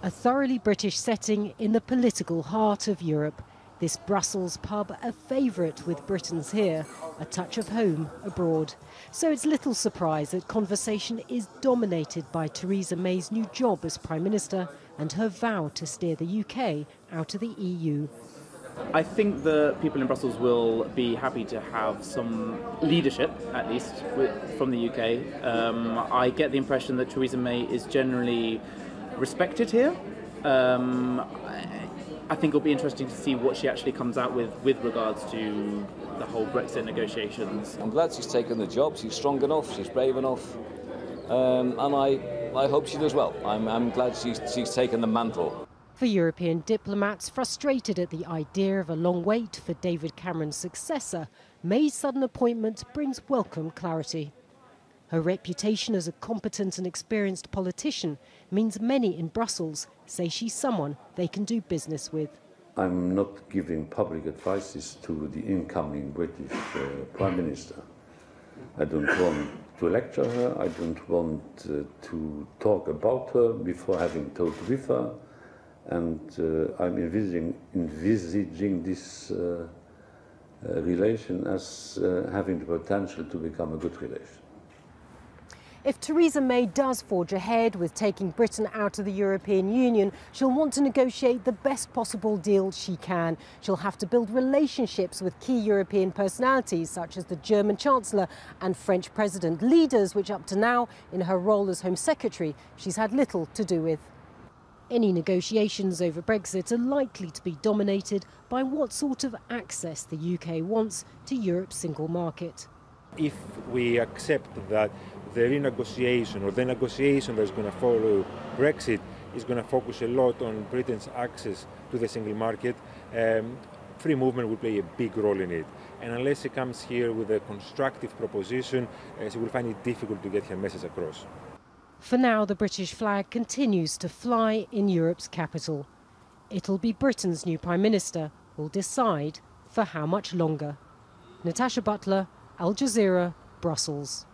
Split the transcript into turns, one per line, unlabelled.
A thoroughly British setting in the political heart of Europe. This Brussels pub a favourite with Britons here, a touch of home abroad. So it's little surprise that conversation is dominated by Theresa May's new job as Prime Minister and her vow to steer the UK out of the EU.
I think the people in Brussels will be happy to have some leadership, at least, from the UK. Um, I get the impression that Theresa May is generally respected here. Um, I think it'll be interesting to see what she actually comes out with with regards to the whole Brexit negotiations.
I'm glad she's taken the job. She's strong enough. She's brave enough, um, and I I hope she does well. I'm, I'm glad she's she's taken the mantle.
For European diplomats frustrated at the idea of a long wait for David Cameron's successor, May's sudden appointment brings welcome clarity. Her reputation as a competent and experienced politician means many in Brussels say she's someone they can do business with.
I'm not giving public advices to the incoming British uh, Prime Minister. I don't want to lecture her, I don't want uh, to talk about her before having talked with her, and uh, I'm envisaging, envisaging this uh, uh, relation as uh, having the potential to become a good relation.
If Theresa May does forge ahead with taking Britain out of the European Union, she'll want to negotiate the best possible deal she can. She'll have to build relationships with key European personalities such as the German Chancellor and French President, leaders which up to now, in her role as Home Secretary, she's had little to do with. Any negotiations over Brexit are likely to be dominated by what sort of access the UK wants to Europe's single market.
If we accept that the renegotiation or the negotiation that's going to follow Brexit is going to focus a lot on Britain's access to the single market. Um, free movement will play a big role in it. And unless she comes here with a constructive proposition, uh, she will find it difficult to get her message across.
For now, the British flag continues to fly in Europe's capital. It'll be Britain's new Prime Minister who'll decide for how much longer. Natacha Butler, Al Jazeera, Brussels.